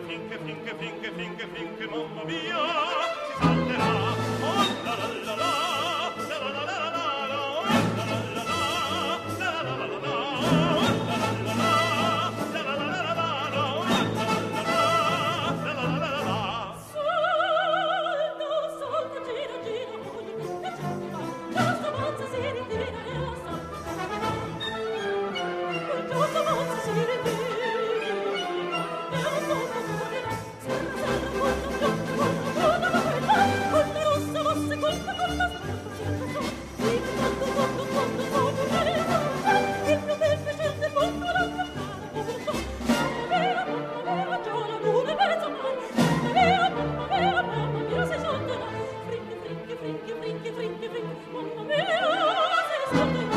finche, finche, finche, finche, finche, finche, mamma mia! something.